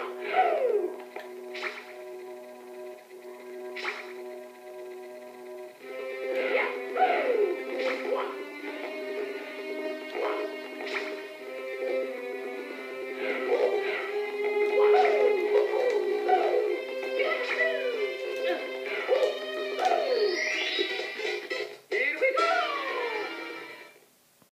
Yeah.